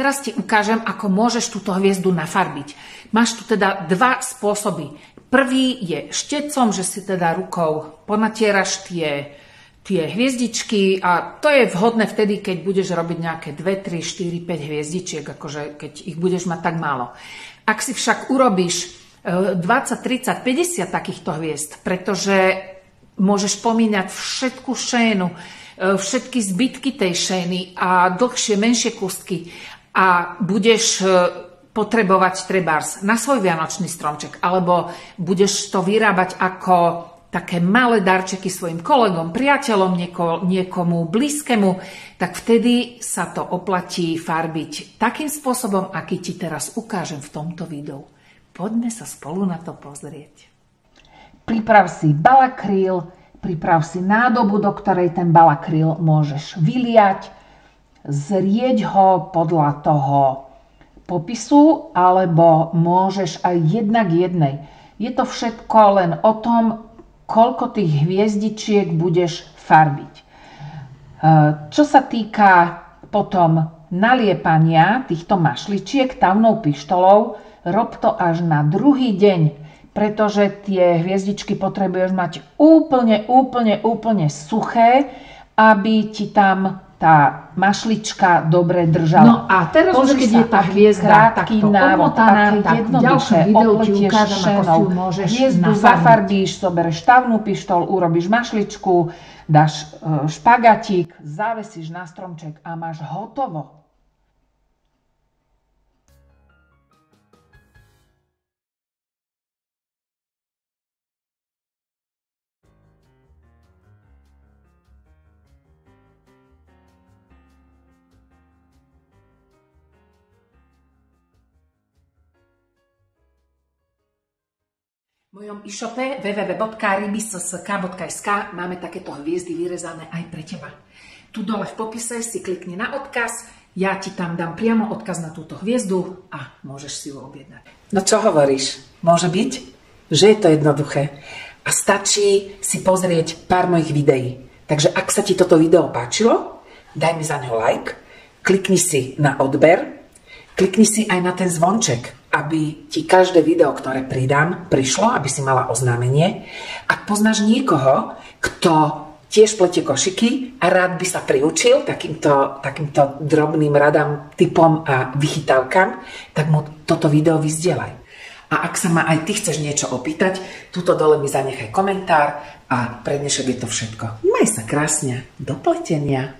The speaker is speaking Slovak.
Teraz ti ukážem, ako môžeš túto hviezdu nafarbiť. Máš tu teda dva spôsoby. Prvý je štecom, že si teda rukou ponatieraš tie, tie hviezdičky a to je vhodné vtedy, keď budeš robiť nejaké 2, 3, 4, 5 hviezdičiek, akože keď ich budeš mať tak málo. Ak si však urobíš 20, 30, 50 takýchto hviezd, pretože môžeš pomínať všetku šénu, e, všetky zbytky tej šény a dlhšie, menšie kustky a budeš e, potrebovať trebárs na svoj vianočný stromček, alebo budeš to vyrábať ako také malé darčeky svojim kolegom, priateľom, nieko, niekomu blízkemu, tak vtedy sa to oplatí farbiť takým spôsobom, aký ti teraz ukážem v tomto videu. Poďme sa spolu na to pozrieť. Priprav si balakríl, priprav si nádobu, do ktorej ten balakríl môžeš vyliať, zrieť ho podľa toho popisu, alebo môžeš aj jednak jednej. Je to všetko len o tom, koľko tých hviezdičiek budeš farbiť. E, čo sa týka potom naliepania týchto mašličiek tavnou pištolou, rob to až na druhý deň, pretože tie hviezdičky potrebuješ mať úplne, úplne, úplne suché, aby ti tam tá mašlička dobre držala. No a teraz už keď je tá hviezda takto omotaná, tak v ďalšom videu ti ukážem, ako si ju môžeš Hviezdu zafarbíš, zoberieš štavnú pištol, urobíš mašličku, dáš e, špagatík, zavesíš na stromček a máš hotovo. V mojom e-shope www.rybissk.sk máme takéto hviezdy vyrezané aj pre teba. Tu dole v popise si klikni na odkaz, ja ti tam dám priamo odkaz na túto hviezdu a môžeš si ju objednať. No čo hovoríš? Môže byť? Že je to jednoduché. A stačí si pozrieť pár mojich videí. Takže ak sa ti toto video páčilo, daj mi za ňo like, klikni si na odber, klikni si aj na ten zvonček, aby ti každé video, ktoré pridám, prišlo, aby si mala oznámenie. Ak poznáš niekoho, kto tiež pletie košiky a rád by sa priučil takýmto, takýmto drobným radám, typom a vychytávkam, tak mu toto video vyzdielaj. A ak sa ma aj ty chceš niečo opýtať, tuto dole mi zanechaj komentár a pre dnešok je to všetko. Maj sa krásne, do pletenia.